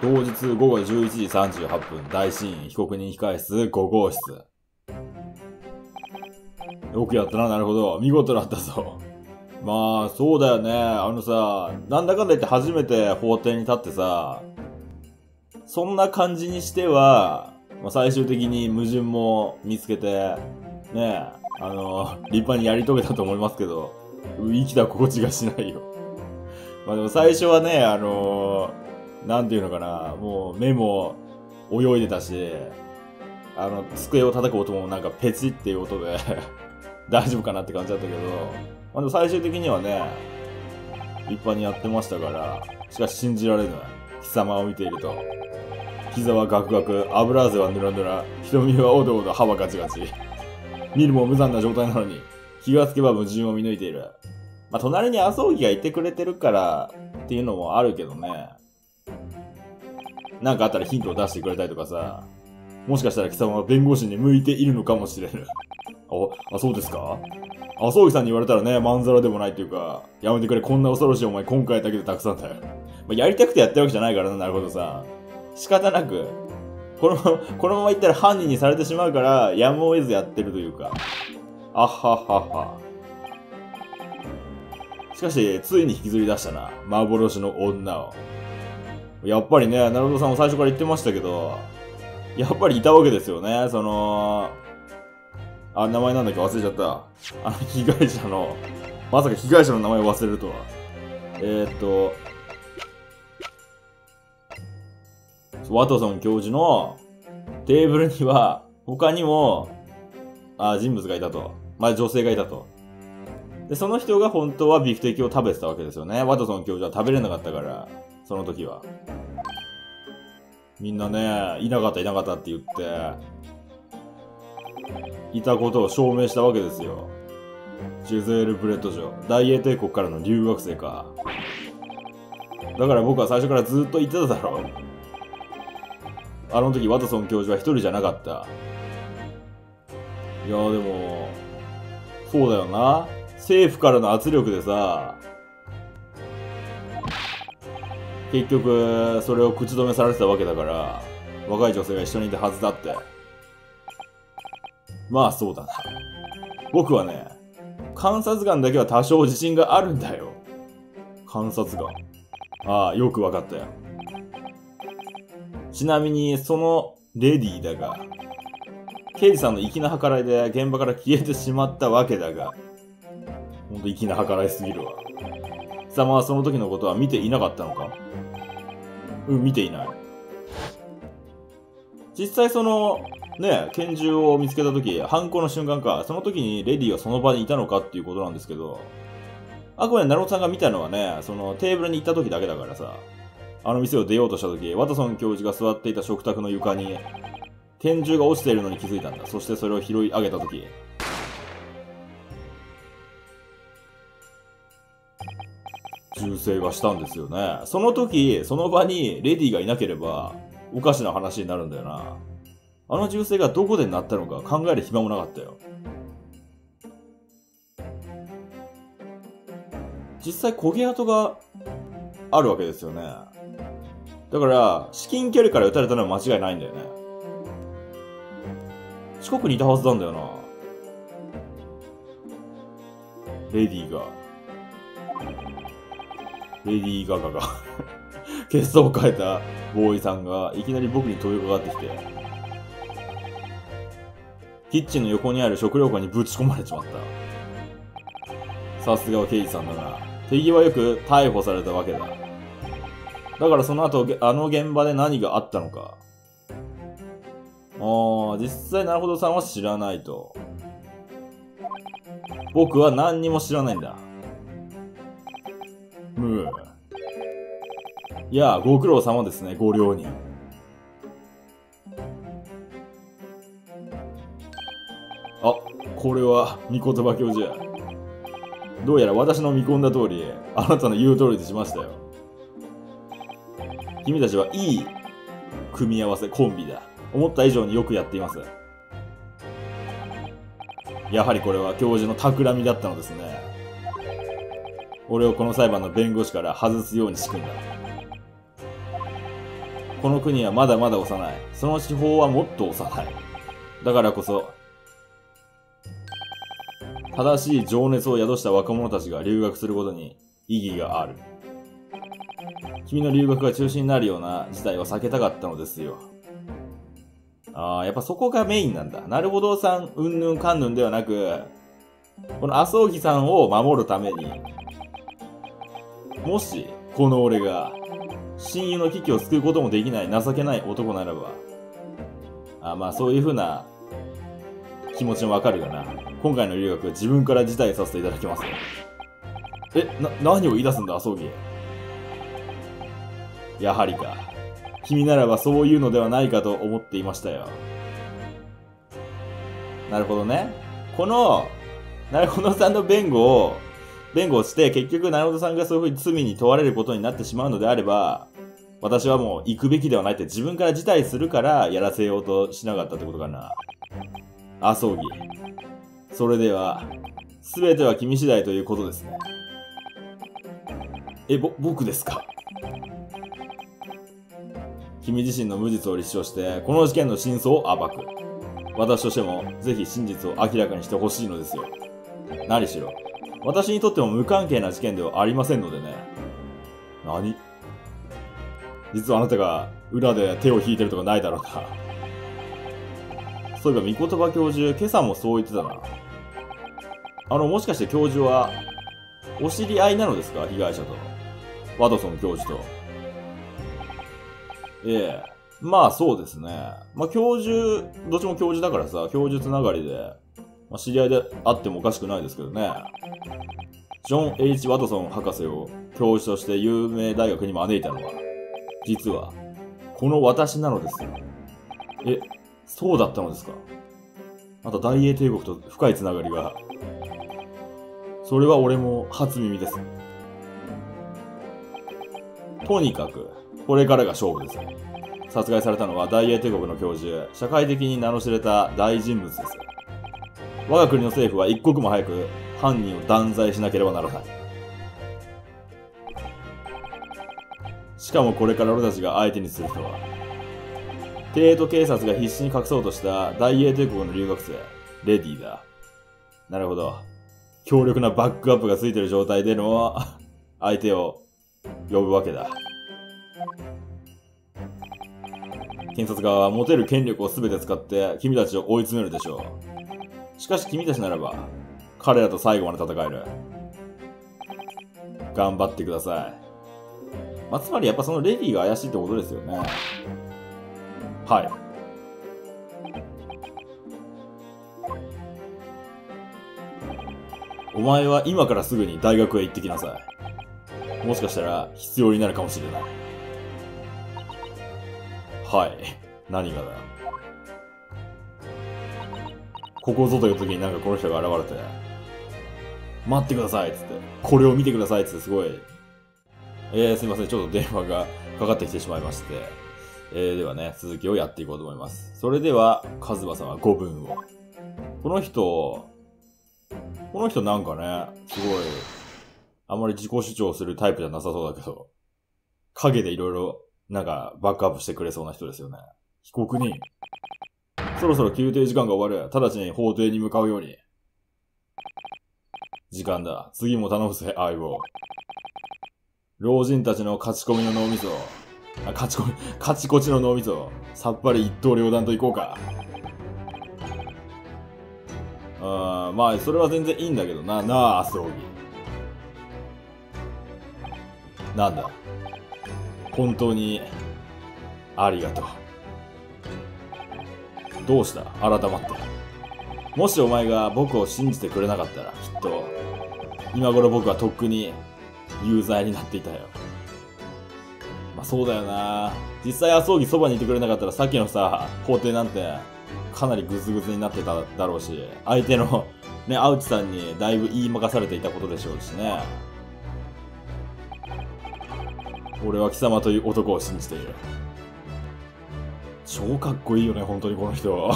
当日午後11時38分、大審被告人控室5号室。よくやったな、なるほど。見事だったぞ。まあ、そうだよね。あのさ、なんだかんだ言って初めて法廷に立ってさ、そんな感じにしては、まあ、最終的に矛盾も見つけて、ねあの、立派にやり遂げたと思いますけど、生きた心地がしないよ。まあでも最初はね、あのなんていうのかな、もう目も泳いでたし、あの、机を叩く音もなんかペチっていう音で 大丈夫かなって感じだったけど、まあ、でも最終的にはね、立派にやってましたから、しかし信じられぬ、貴様を見ていると。膝はガクガク、油汗はヌラヌラ、瞳はおどおど、歯はガチガチ。見るも無残な状態なのに、気がつけば矛盾を見抜いている。まあ、隣に麻生木がいてくれてるからっていうのもあるけどね。なんかあったらヒントを出してくれたりとかさ、もしかしたら貴様は弁護士に向いているのかもしれぬ。あ、あ、そうですか？麻生木さんに言われたらね、まんざらでもないっていうか、やめてくれ、こんな恐ろしいお前今回だけでたくさんだよ。まあ、やりたくてやってるわけじゃないからな、なるほどさ。仕方なく、この、このまま行ったら犯人にされてしまうから、やむを得ずやってるというか。あははは。しかし、ついに引きずり出したな。幻の女を。やっぱりね、なるほどさんも最初から言ってましたけど、やっぱりいたわけですよね。その、あ、名前なんだっけ？忘れちゃった。あの、被害者の、まさか被害者の名前を忘れるとは。えー、っと、ワトソン教授のテーブルには、他にも、あ、人物がいたと。まあ、女性がいたと。で、その人が本当はビフテキを食べてたわけですよね。ワトソン教授は食べれなかったから、その時は。みんなね、いなかったいなかったって言って、いたことを証明したわけですよ。ジェゼール・ブレット女史、大英帝国からの留学生か。だから僕は最初からずっと言ってただろう。あの時ワトソン教授は一人じゃなかった。いやでも、そうだよな。政府からの圧力でさ、結局、それを口止めされてたわけだから、若い女性が一緒にいたはずだって。まあそうだな。僕はね、観察眼だけは多少自信があるんだよ。観察眼。ああ、よくわかったよ。ちなみに、そのレディーだが、刑事さんの粋な計らいで現場から消えてしまったわけだが、ほんと粋な計らいすぎるわ。貴様はその時のことは見ていなかったのか？うん、見ていない。実際その、ね、拳銃を見つけた時、犯行の瞬間か、その時にレディはその場にいたのかっていうことなんですけど、あくまでナロさんが見たのはね、そのテーブルに行った時だけだからさ、あの店を出ようとした時、ワトソン教授が座っていた食卓の床に、拳銃が落ちているのに気づいたんだ。そしてそれを拾い上げた時、銃声がしたんですよね。その時、その場にレディがいなければ、おかしな話になるんだよな。あの銃声がどこで鳴ったのか考える暇もなかったよ。実際焦げ跡があるわけですよね。だから、至近距離から撃たれたのは間違いないんだよね。近くにいたはずなんだよな。レディーが。レディー・ガガが 血相を変えたボーイさんがいきなり僕に問いかかってきて、キッチンの横にある食料庫にぶち込まれちまった。さすがは刑事さんだな。手際よく逮捕されたわけだ。だからその後、あの現場で何があったのか。ああ、実際なるほどさんは知らないと。僕は何にも知らないんだ。むー。いや、ご苦労様ですね、ご両人。あ、これは、御言葉教授や。どうやら私の見込んだ通り、あなたの言う通りでしましたよ。君たちはいい組み合わせ、コンビだ。思った以上によくやっています。やはりこれは教授の企みだったのですね。俺をこの裁判の弁護士から外すように仕組んだ。この国はまだまだ幼い。その手法はもっと幼い。だからこそ、正しい情熱を宿した若者たちが留学することに意義がある。君の留学が中止になるような事態を避けたかったのですよ。ああ、やっぱそこがメインなんだ。なるほどさん、うんぬんかんぬんではなく、この麻生木さんを守るために、もし、この俺が、親友の危機を救うこともできない情けない男ならば、あまあそういう風な気持ちもわかるがな。今回の留学は自分から辞退させていただきます。え、な、何を言い出すんだ、麻生木。やはりか。君ならばそういうのではないかと思っていましたよ。なるほどね。この、なるほどさんの弁護を、弁護をして、結局、なるほどさんがそういうふうに罪に問われることになってしまうのであれば、私はもう行くべきではないって自分から辞退するからやらせようとしなかったってことかな。あ、葬儀。それでは、すべては君次第ということですね。え、ぼ、僕ですか？君自身の無実を立証して、この事件の真相を暴く。私としても、ぜひ真実を明らかにしてほしいのですよ。何しろ。私にとっても無関係な事件ではありませんのでね。何？実はあなたが裏で手を引いてるとかないだろうか。そういえば、御言葉教授、今朝もそう言ってたな。あの、もしかして教授は、お知り合いなのですか？被害者と。ワトソン教授と。ええ。まあそうですね。まあ教授、どっちも教授だからさ、教授つながりで、まあ、知り合いであってもおかしくないですけどね。ジョン・ H・ ワトソン博士を教授として有名大学に招いたのは、実は、この私なのですよ。え、そうだったのですか？また大英帝国と深いつながりが。それは俺も初耳です。とにかく、これからが勝負です。殺害されたのは大英帝国の教授、社会的に名の知れた大人物です。我が国の政府は一刻も早く犯人を断罪しなければならない。しかもこれから俺たちが相手にする人は、帝都警察が必死に隠そうとした大英帝国の留学生、レディーだ。なるほど。強力なバックアップがついてる状態での相手を呼ぶわけだ。検察側は持てる権力を全て使って君たちを追い詰めるでしょう。しかし君たちならば、彼らと最後まで戦える。頑張ってください。まあ、つまりやっぱそのレディが怪しいってことですよね。はい。お前は今からすぐに大学へ行ってきなさい。もしかしたら必要になるかもしれない。はい。何がだ？よここぞという時になんかこの人が現れて、待ってくださいっつって、これを見てくださいっつってすごいえー、すいません。ちょっと電話がかかってきてしまいまして。えー、ではね、続きをやっていこうと思います。それでは、カズマさんは5分を。この人、この人なんかね、すごい、あまり自己主張するタイプじゃなさそうだけど、影でいろいろ、なんか、バックアップしてくれそうな人ですよね。被告人、そろそろ休廷時間が終わる。直ちに法廷に向かうように。時間だ。次も頼むぜ、相棒。老人たちの勝ち込みの脳みそ。あ、勝ち込み、勝ちこちの脳みそ。さっぱり一刀両断といこうか。あまあ、それは全然いいんだけどな、なあ、アスオギ。なんだ。本当に、ありがとう。どうした？改まって。もしお前が僕を信じてくれなかったら、きっと、今頃僕はとっくに有罪になっていたよ。まあそうだよな実際麻生木そばにいてくれなかったらさっきのさ、法廷なんてかなりグズグズになってただろうし、相手のね、青内さんにだいぶ言い任されていたことでしょうしね。俺は貴様という男を信じている。超かっこいいよね、本当にこの人。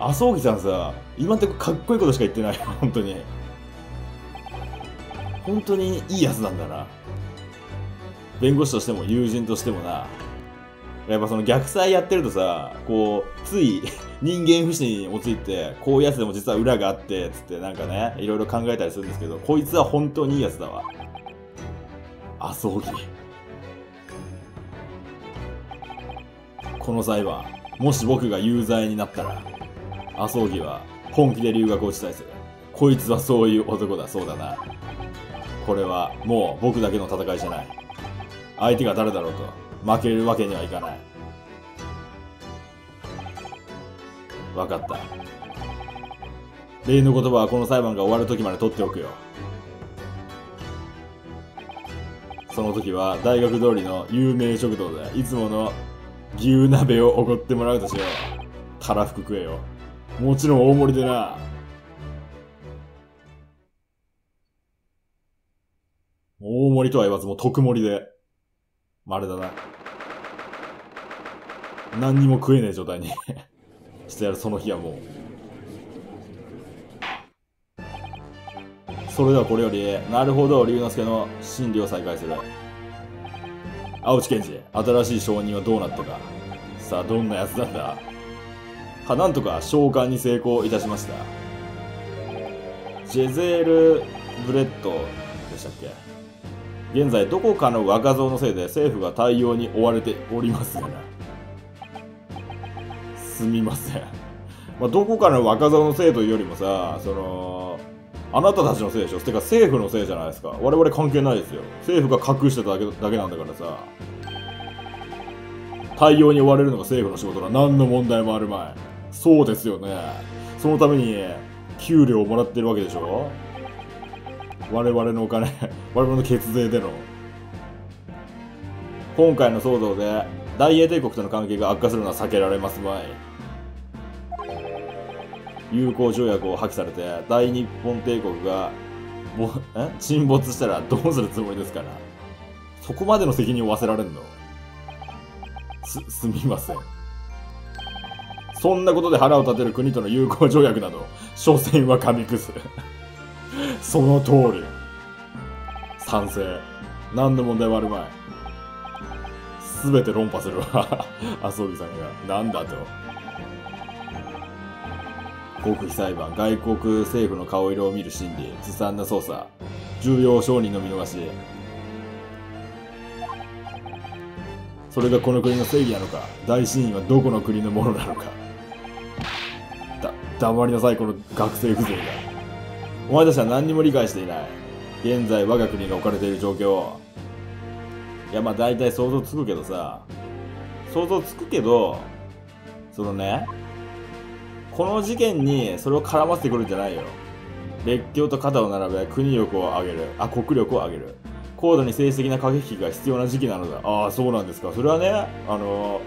麻生木さんさ、今んとこかっこいいことしか言ってない、本当に。本当にいいやつなんだな。弁護士としても友人としてもな。やっぱその逆祭やってるとさ、こう、つい人間不信に陥って、こういうやつでも実は裏があって、つってなんかね、いろいろ考えたりするんですけど、こいつは本当にいいやつだわ。麻生木。この裁判、もし僕が有罪になったら、麻生木は本気で留学をしたいする。こいつはそういう男だ、そうだな。これはもう僕だけの戦いじゃない。相手が誰だろうと負けるわけにはいかない。わかった。例の言葉はこの裁判が終わる時まで取っておくよ。その時は大学通りの有名食堂でいつもの牛鍋をおごってもらうとしよう。たらふく食えよ。もちろん大盛りでな。大盛りとは言わずもう特盛りで。まれだな。何にも食えねえ状態に してやる、その日はもう。それではこれより、成歩堂龍之介の審理を再開する。亜内検事、新しい証人はどうなったか。さあ、どんな奴なんだは、なんとか召喚に成功いたしました。ジェゼール・ブレットでしたっけ現在どこかの若造のせいで政府が対応に追われておりますがな。すみません。まあ、どこかの若造のせいというよりもさ、その、あなたたちのせいでしょてか政府のせいじゃないですか。我々関係ないですよ。政府が隠してただけだけなんだからさ。対応に追われるのが政府の仕事だ。何の問題もあるまい。そうですよね。そのために、給料をもらってるわけでしょ我々のお金、我々の血税での。今回の騒動で、大英帝国との関係が悪化するのは避けられますまい。友好条約を破棄されて、大日本帝国が、ぼ、え？沈没したらどうするつもりですから。そこまでの責任を負わせられんの？す、すみません。そんなことで腹を立てる国との友好条約など、所詮は紙くず。その通り。賛成。何の問題もあるまい。すべて論破するわ。麻生木さんが。なんだと。国費裁判、外国政府の顔色を見る審理、ずさんな捜査、重要証人の見逃し。それがこの国の正義なのか、大審院はどこの国のものなのかだ。黙りなさい、この学生風情が。お前たちは何にも理解していない。現在我が国が置かれている状況。いや、まあ大体想像つくけどさ、想像つくけど、そのね、この事件にそれを絡ませてくるんじゃないよ。列強と肩を並べ、国力を上げる。あ、国力を上げる。高度に政治的な駆け引きが必要な時期なのだ。ああ、そうなんですか。それはね、あの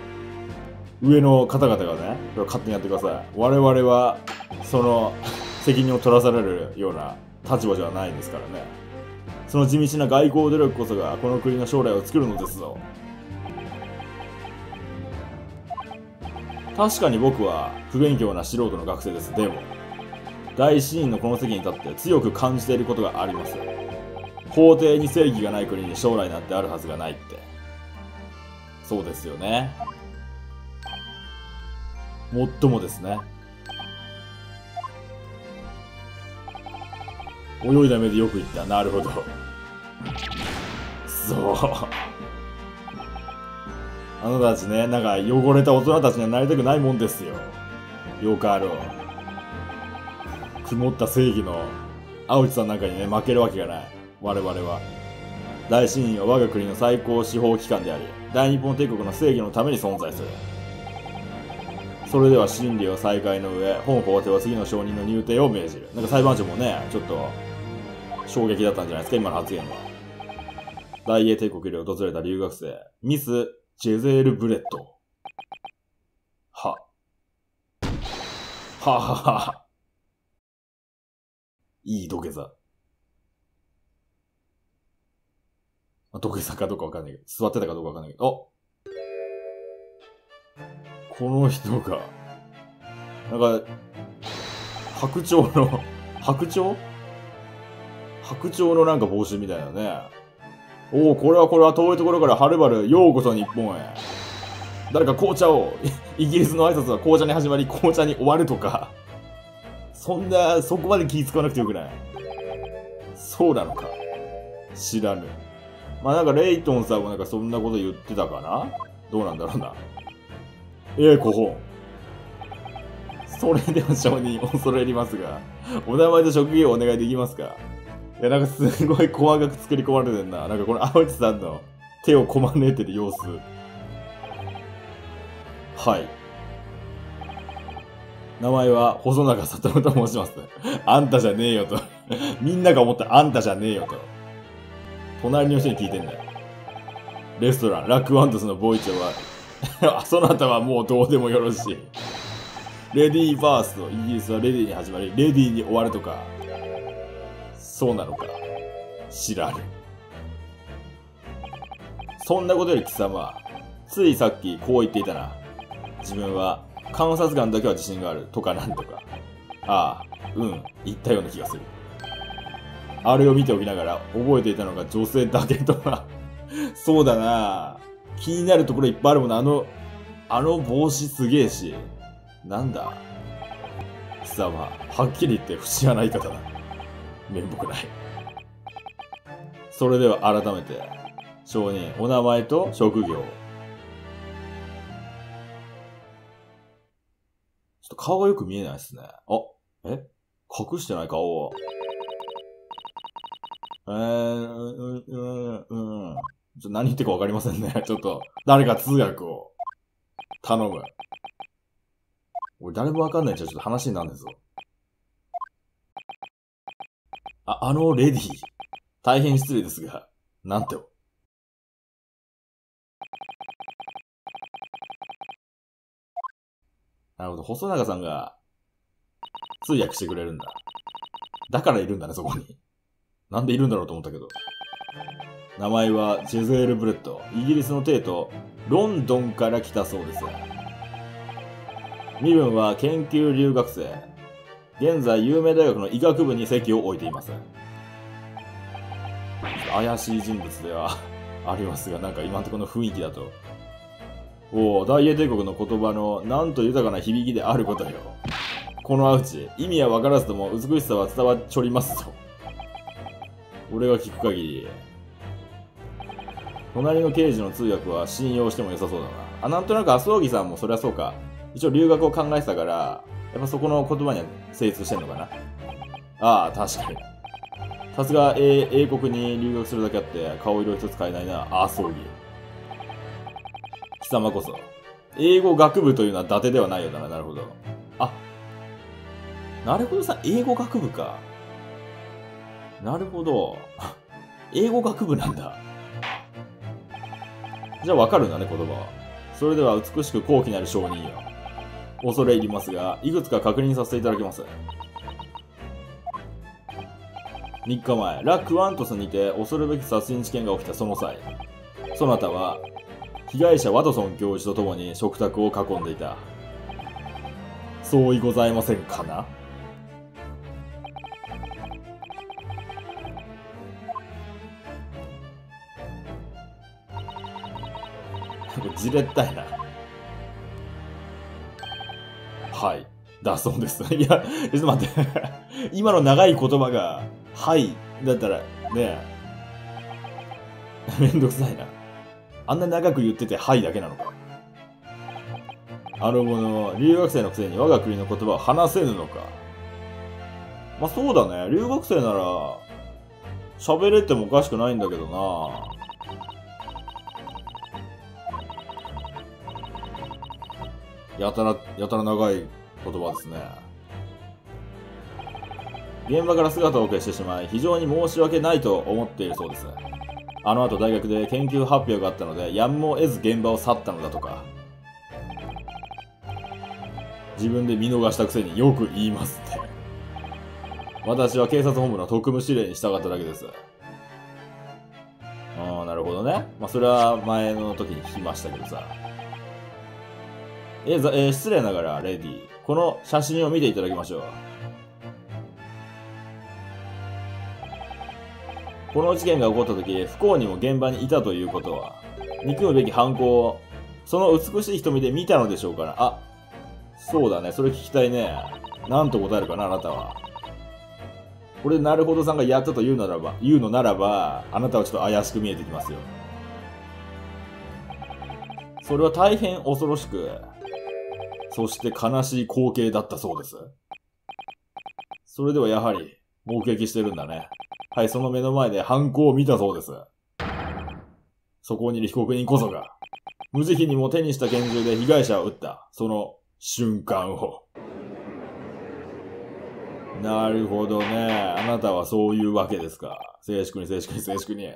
上の方々がね、それ勝手にやってください。我々は、その、責任を取らされるような立場じゃないんですからね。その地道な外交努力こそが、この国の将来を作るのですぞ。確かに僕は不勉強な素人の学生です。でも、大審院のこの席に立って強く感じていることがあります。法廷に正義がない国に将来なんてあるはずがないって。そうですよね。もっともですね。泳いだ目でよく言った。なるほど。そう。あなたたちね、なんか汚れた大人たちにはなりたくないもんですよ。よかろう。曇った正義の青地さんなんかにね、負けるわけがない。我々は。大審院は我が国の最高司法機関であり、大日本帝国の正義のために存在する。それでは審理を再開の上、本法廷は次の証人の入廷を命じる。なんか裁判長もね、ちょっと、衝撃だったんじゃないですか、今の発言は。大英帝国で訪れた留学生、ミス・ジェゼール・ブレッド。は。ははは。いい土下座。まあ土下座かどうかわかんないけど、座ってたかどうかわかんないけど、あこの人が、なんか、白鳥の、白鳥？白鳥のなんか帽子みたいなね。おお、これはこれは遠いところからはるばる、ようこそ日本へ。誰か紅茶を、イギリスの挨拶は紅茶に始まり、紅茶に終わるとか。そんな、そこまで気使わなくてよくない？そうなのか。知らぬ。まあなんかレイトンさんもなんかそんなこと言ってたかな？どうなんだろうな。ええー、候それでは承認恐れ入りますが、お名前と職業をお願いできますか？いや、なんかすごい細かく作り込まれてんな。なんかこの青地さんの手をこまねいてる様子。はい。名前は細長悟と申します。あんたじゃねえよと。みんなが思ったあんたじゃねえよと。隣の人に聞いてんだよ。レストラン、ラックワントスのボイチョは そなたはもうどうでもよろしい。レディーファースト、イギリスはレディーに始まり、レディーに終わるとか。そうなのか。知らぬ。そんなことより貴様、ついさっきこう言っていたな。自分は観察眼だけは自信があるとかなんとか。ああ、うん、言ったような気がする。あれを見ておきながら覚えていたのが女性だけとは そうだな気になるところいっぱいあるもんな。あの、あの帽子すげえし。なんだ貴様、はっきり言って不思議な言い方だ。面目ない。それでは改めて、証人、お名前と職業。ちょっと顔がよく見えないですね。あ、え？隠してない顔を。えー、うん、うん、うん。ちょ何言ってかわかりませんね。ちょっと、誰か通訳を頼む。俺誰もわかんないじゃちょっと話になんですぞ。あ、あのレディ。大変失礼ですが、なんてなるほど。細長さんが通訳してくれるんだ。だからいるんだね、そこに。なんでいるんだろうと思ったけど。名前はジェゼール・ブレッド。イギリスの帝都、ロンドンから来たそうです。身分は研究留学生。現在、有名大学の医学部に席を置いています。怪しい人物では ありますが、なんか今のところの雰囲気だとおお、大英帝国の言葉のなんと豊かな響きであることよ。このアウチ、意味は分からずとも美しさは伝わっちょりますぞ。俺が聞く限り。隣の刑事の通訳は信用しても良さそうだな。あ、なんとなく麻生木さんもそりゃそうか。一応留学を考えてたから、やっぱそこの言葉には精通してんのかな？ああ、確かに。さすが英英国に留学するだけあって顔色一つ変えないな、麻生木。様こそ。英語学部というのは伊達ではないよな。なるほど。あ、なるほどさ、英語学部か。なるほど。英語学部なんだ。じゃあわかるんだね、言葉は。それでは美しく高貴なる承認よ。恐れ入りますが、いくつか確認させていただきます。3日前、ラ・クワントスにて恐るべき殺人事件が起きたその際、そなたは被害者ワトソン教授と共に食卓を囲んでいた。相違ございませんかな？じれったいな。はい。だそうです。いや、ちょっと待って。今の長い言葉が、はい。だったら、ね めんどくさいな。あんな長く言ってて、はいだけなのか。あの者、留学生のくせに我が国の言葉を話せぬのか。まあそうだね。留学生なら、喋れてもおかしくないんだけどな。やたら、やたら長い言葉ですね。現場から姿を消してしまい、非常に申し訳ないと思っているそうです。あの後大学で研究発表があったので、やむを得ず現場を去ったのだとか。自分で見逃したくせによく言いますって。私は警察本部の特務指令に従っただけです。ああ、なるほどね。まあ、それは前の時に聞きましたけどさ。えー、えー、失礼ながら、レディ。この写真を見ていただきましょう。この事件が起こった時、不幸にも現場にいたということは、憎むべき犯行をその美しい瞳で見たのでしょうかなあ、そうだね。それ聞きたいね。なんと答えるかな、あなたは。これでなるほどさんがやったと言うならば、言うのならば、あなたはちょっと怪しく見えてきますよ。それは大変恐ろしく、そして悲しい光景だったそうです。それではやはり、目撃してるんだね。はい、その目の前で犯行を見たそうです。そこにいる被告人こそが、無慈悲にも手にした拳銃で被害者を撃った、その瞬間を。なるほどね。あなたはそういうわけですか。静粛に静粛に静粛に。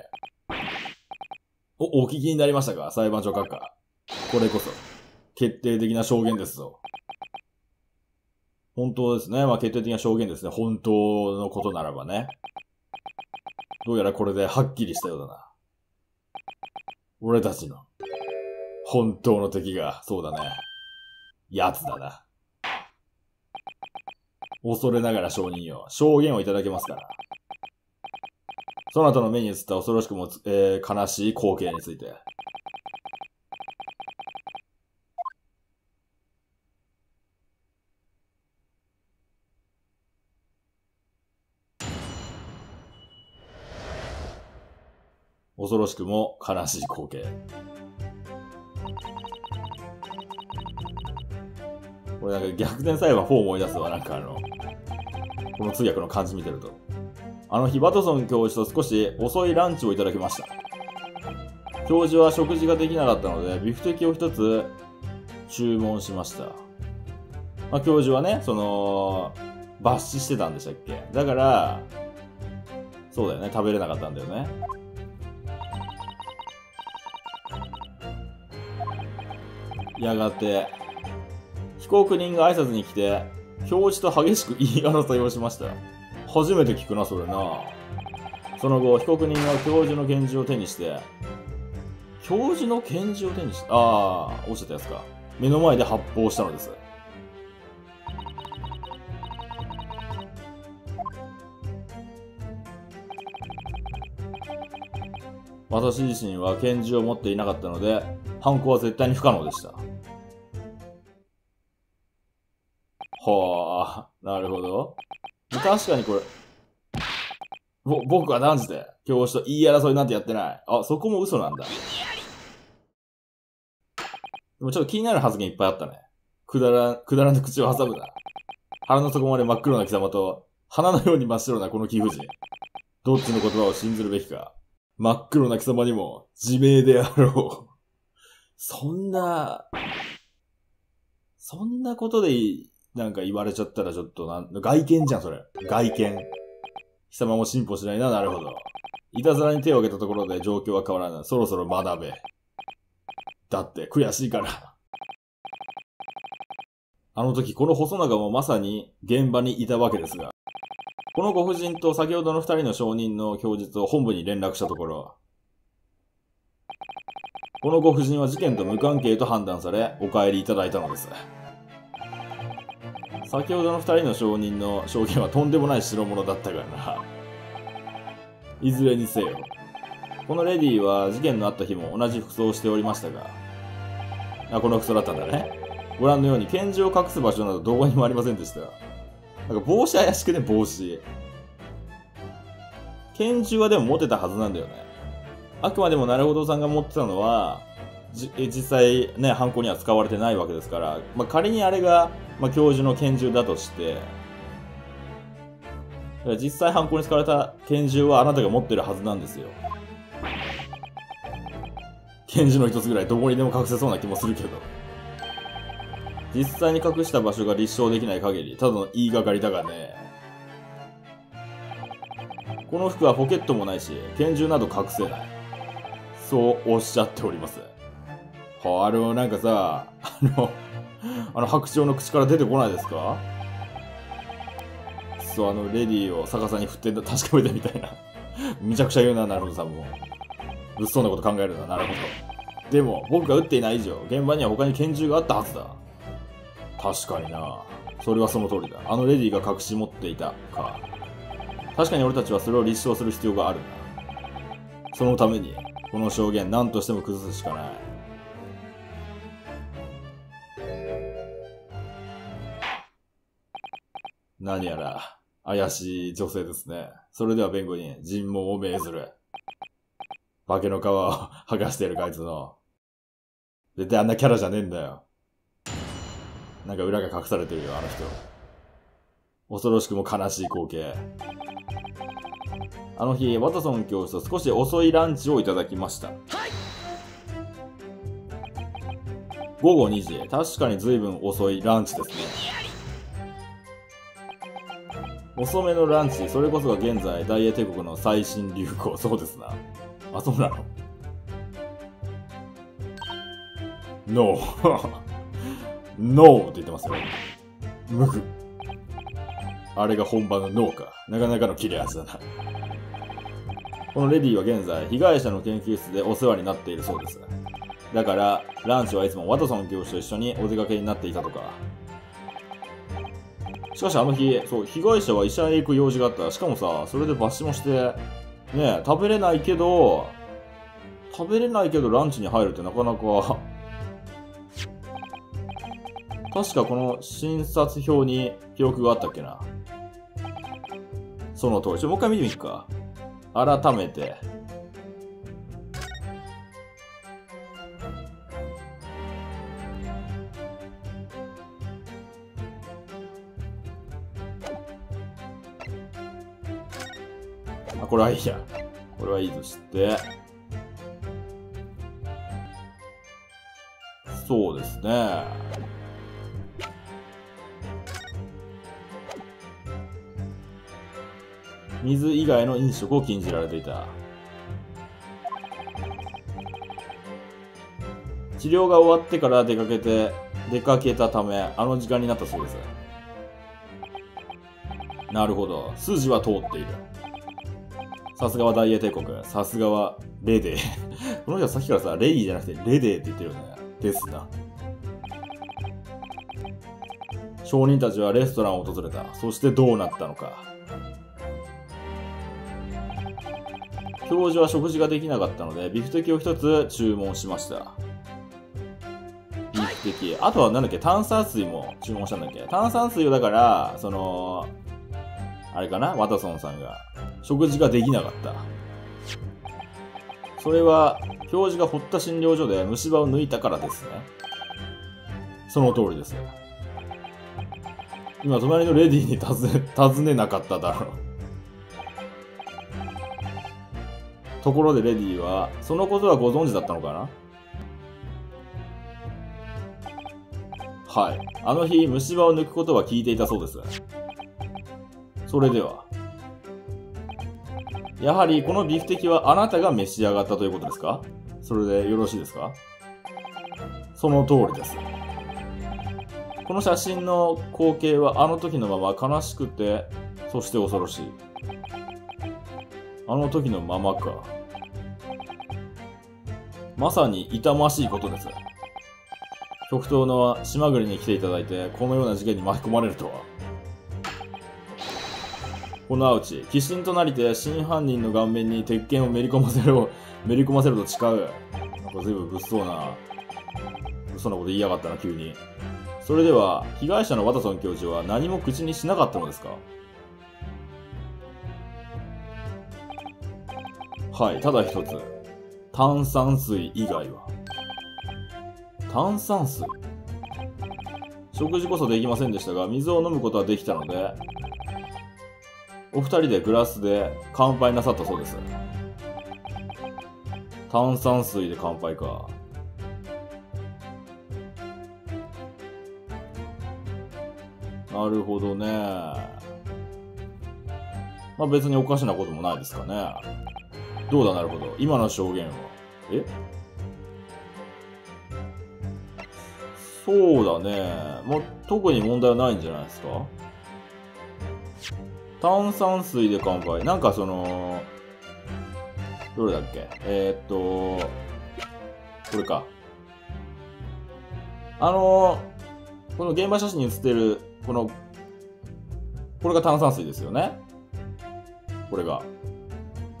お、お聞きになりましたか？裁判所閣下。これこそ、決定的な証言ですぞ。本当ですね。まあ決定的な証言ですね。本当のことならばね。どうやらこれではっきりしたようだな。俺たちの、本当の敵が、そうだね。奴だな。恐れながら証人よ。証言をいただけますから。そなたの目に映った恐ろしくも、えー、悲しい光景について。恐ろしくも悲しい光景。これなんか逆転裁判4思い出すわ、なんかあの、この通訳の感じ見てると。あの日、バトソン教授と少し遅いランチをいただきました。教授は食事ができなかったので、ビフテキを一つ注文しました。まあ、教授はね、その、抜歯してたんでしたっけだから、そうだよね、食べれなかったんだよね。やがて、被告人が挨拶に来て、教授と激しく言い争いをしました。初めて聞くな、それな。その後、被告人は教授の拳銃を手にして、教授の拳銃を手にして、ああ、おっしゃったやつか。目の前で発砲したのです。私自身は拳銃を持っていなかったので、犯行は絶対に不可能でした。あ、なるほど。確かにこれ、ぼ、僕は何時で教師と言い争いなんてやってない。あ、そこも嘘なんだ。でもちょっと気になる発言いっぱいあったね。くだら、くだらぬ口を挟むな。腹の底まで真っ黒な貴様と、花のように真っ白なこの貴婦人。どっちの言葉を信ずるべきか。真っ黒な貴様にも自明であろう。そんな、そんなことでいい？なんか言われちゃったらちょっとなん、外見じゃん、それ。外見。貴様も進歩しないな、なるほど。いたずらに手を挙げたところで状況は変わらない。そろそろ学べ。だって悔しいから。あの時、この細長もまさに現場にいたわけですが、このご婦人と先ほどの二人の証人の供述を本部に連絡したところ、このご婦人は事件と無関係と判断され、お帰りいただいたのです。先ほどの二人の証人の証言はとんでもない代物だったからな。いずれにせよ。このレディは事件のあった日も同じ服装をしておりましたが、あ、この服装だったんだね。ご覧のように拳銃を隠す場所などどこにもありませんでした。なんか帽子怪しくね、帽子。拳銃はでも持てたはずなんだよね。あくまでもなるほどさんが持ってたのは、実際ね、犯行には使われてないわけですから、まあ、仮にあれが、まあ、教授の拳銃だとして、実際犯行に使われた拳銃はあなたが持ってるはずなんですよ。拳銃の一つぐらいどこにでも隠せそうな気もするけど。実際に隠した場所が立証できない限り、ただの言いがかりだがね。この服はポケットもないし、拳銃など隠せない。そうおっしゃっております。あの、なんかさ、あの、あの白鳥の口から出てこないですか？そう、あの、レディーを逆さに振って確かめてみたいな。めちゃくちゃ言うな、なるほどさんも。物騒なこと考えるな、なるほど。でも、僕が撃っていない以上、現場には他に拳銃があったはずだ。確かにな。それはその通りだ。あのレディーが隠し持っていたか。確かに俺たちはそれを立証する必要があるんだ。そのために、この証言何としても崩すしかない。何やら、怪しい女性ですね。それでは弁護人、尋問を命ずる。化けの皮を 剥がしてやるか、あいつの。絶対あんなキャラじゃねえんだよ。なんか裏が隠されてるよ、あの人。恐ろしくも悲しい光景。あの日、ワトソン教授と少し遅いランチをいただきました。午後2時。確かに随分遅いランチですね。遅めのランチ、それこそが現在、大英帝国の最新流行。そうですな。あ、そうなの ?No. no って言ってますよ。無垢。あれが本場の脳か。なかなかの切れ味だな。このレディは現在、被害者の研究室でお世話になっているそうです。だから、ランチはいつもワトソン教授と一緒にお出かけになっていたとか。しかしあの日、そう、被害者は医者へ行く用事があった。しかもさ、それで抜歯もして、ね食べれないけど、食べれないけどランチに入るってなかなか 確かこの診察表に記憶があったっけな。その通り。ちょ、もう一回見てみっか。改めて。あ、これはいいや。これはいいとして。そうですね。水以外の飲食を禁じられていた。治療が終わってから出かけて、出かけたため、あの時間になったそうです。なるほど。筋は通っている。さすがは大英帝国。さすがはレデー。この人はさっきからさ、レイじゃなくてレデーって言ってるよね。ですな。証人たちはレストランを訪れた。そしてどうなったのか。教授は食事ができなかったので、ビフテキを一つ注文しました。ビフテキ。あとはなんだっけ、炭酸水も注文したんだっけ炭酸水をだから、その、あれかなワトソンさんが。食事ができなかった。それは、教授が堀った診療所で虫歯を抜いたからですね。その通りです。今、隣のレディーに尋ね、尋ねなかっただろう。ところでレディは、そのことはご存知だったのかな？はい。あの日、虫歯を抜くことは聞いていたそうです。それでは。やはり、このビフテキはあなたが召し上がったということですか？それでよろしいですか？その通りです。この写真の光景はあの時のまま悲しくて、そして恐ろしい。あの時のままか。まさに痛ましいことです。極東の島国に来ていただいて、このような事件に巻き込まれるとは。このアウチ、鬼神となりて真犯人の顔面に鉄拳をめり込ませる、めり込ませると誓う。なんか随分物騒な、物騒なこと言いやがったな、急に。それでは、被害者のワトソン教授は何も口にしなかったのですか？はい、ただ一つ。炭酸水以外は。炭酸水食事こそできませんでしたが、水を飲むことはできたので、お二人でグラスで乾杯なさったそうです。炭酸水で乾杯か。なるほどね。まあ別におかしなこともないですかね。どうだなるほど。今の証言は。え？そうだね。もう特に問題はないんじゃないですか？炭酸水で乾杯。なんかその、どれだっけ？えー、っと、これか。あのこの現場写真に写ってる、この、これが炭酸水ですよね？これが。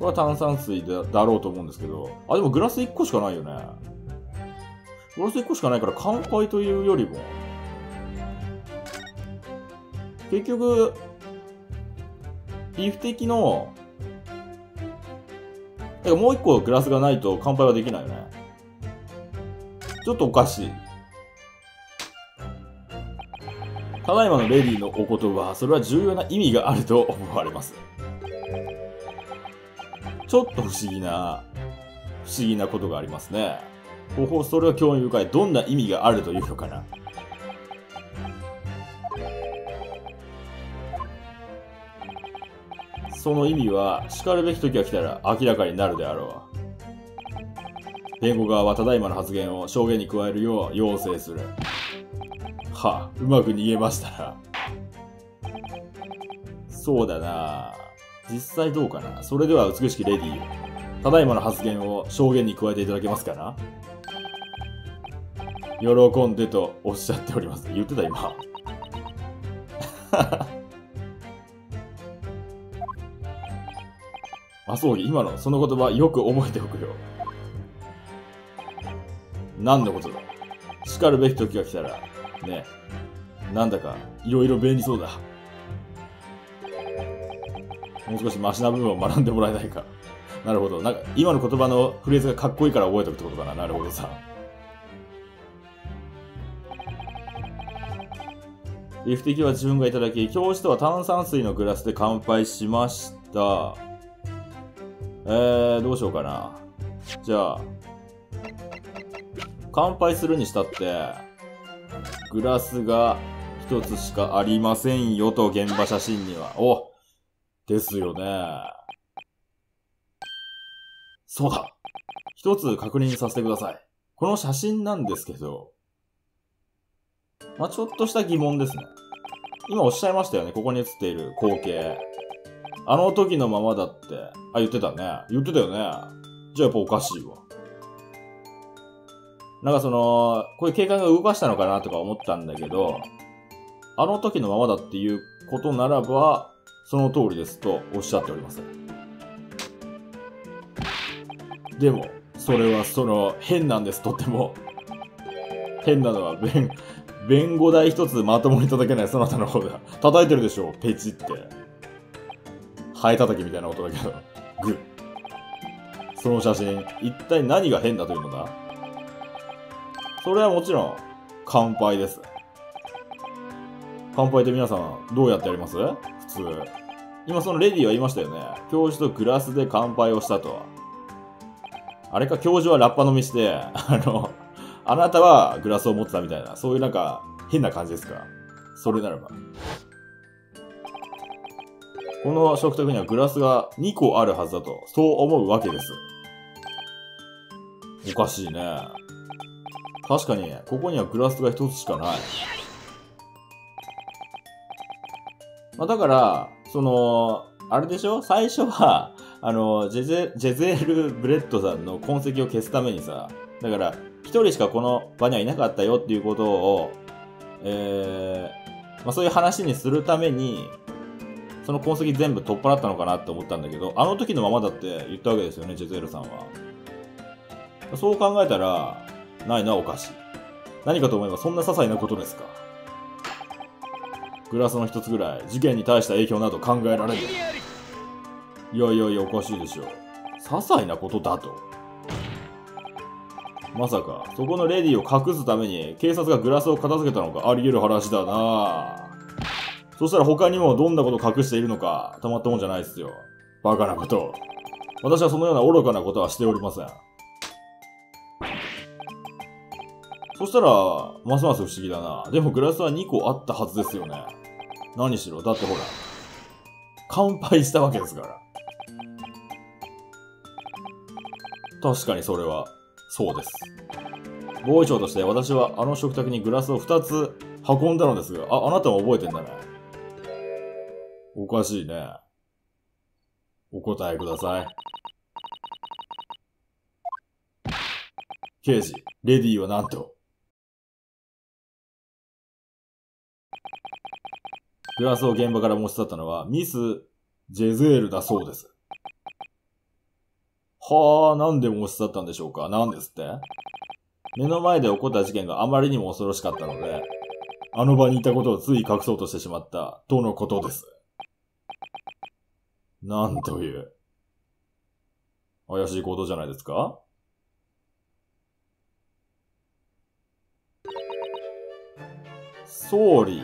これは炭酸水だだろうと思うんですけど、あ、でもグラス1個しかないよね。グラス1個しかないから乾杯というよりも、結局、ビフ的の、だかもう一個グラスがないと乾杯はできないよね。ちょっとおかしい。ただいまのレディのお言葉、それは重要な意味があると思われます。ちょっと不思議な、不思議なことがありますね。ほほ、それは興味深い。どんな意味があるというのかな。その意味は、叱るべき時が来たら明らかになるであろう。弁護側はただいまの発言を証言に加えるよう要請する。はあ、うまく逃げましたな。そうだな実際どうかなそれでは美しきレディー、ただいまの発言を証言に加えていただけますかな喜んでとおっしゃっております。言ってた今。あ、そう、今のその言葉よく覚えておくよ。何のことだ？叱るべき時が来たら、ね、なんだか、いろいろ便利そうだ。もう少しマシな部分を学んでもらえないか。なるほど。なんか、今の言葉のフレーズがかっこいいから覚えておくってことかな。なるほどさ。リフテキは自分がいただき、教師とは炭酸水のグラスで乾杯しました。えー、どうしようかな。じゃあ、乾杯するにしたって、グラスが一つしかありませんよと現場写真には。おですよね。そうだ一つ確認させてください。この写真なんですけど、まあ、ちょっとした疑問ですね。今おっしゃいましたよね。ここに写っている光景。あの時のままだって。あ、言ってたね。言ってたよね。じゃあやっぱおかしいわ。なんかその、こういう警官が動かしたのかなとか思ったんだけど、あの時のままだっていうことならば、その通りですとおっしゃっております。でも、それはその、変なんです、とっても。変なのは、弁、弁護代一つまともに叩けないそなたの方だ。叩いてるでしょ、ペチって。ハエ叩きみたいな音だけど、グッ。その写真、一体何が変だというのだ？それはもちろん、乾杯です。乾杯って皆さん、どうやってやります？普通。今そのレディーは言いましたよね。教授とグラスで乾杯をしたと。あれか、教授はラッパ飲みして、あの、あなたはグラスを持ってたみたいな、そういうなんか、変な感じですか？それならば。この食卓にはグラスが2個あるはずだと、そう思うわけです。おかしいね。確かに、ここにはグラスが1つしかない。まあ、だから、その、あれでしょ？最初は、あの、ジェゼ、ジェゼール・ブレッドさんの痕跡を消すためにさ、だから、一人しかこの場にはいなかったよっていうことを、えー、まあ、そういう話にするために、その痕跡全部取っ払ったのかなって思ったんだけど、あの時のままだって言ったわけですよね、ジェゼールさんは。そう考えたら、ないな、おかしい。何かと思えばそんな些細なことですか。グラスの一つぐらい、事件に対した影響など考えられる。いいやいやいや、おかしいでしょう。些細なことだと。まさか、そこのレディを隠すために警察がグラスを片付けたのかあり得る話だなそしたら他にもどんなこと隠しているのか、たまったもんじゃないっすよ。バカなこと。私はそのような愚かなことはしておりません。そしたら、ますます不思議だな。でもグラスは2個あったはずですよね。何しろ。だってほら、乾杯したわけですから。確かにそれは、そうです。防衛長として私はあの食卓にグラスを2つ運んだのですが、あ、あなたも覚えてんだね。おかしいね。お答えください。刑事、レディーは何と？グラスを現場から持ち去ったのはミス・ジェゼールだそうです。はあ、なんで持ち去ったんでしょうか？何ですって？目の前で起こった事件があまりにも恐ろしかったので、あの場にいたことをつい隠そうとしてしまった、とのことです。なんという、怪しい行動じゃないですか？総理、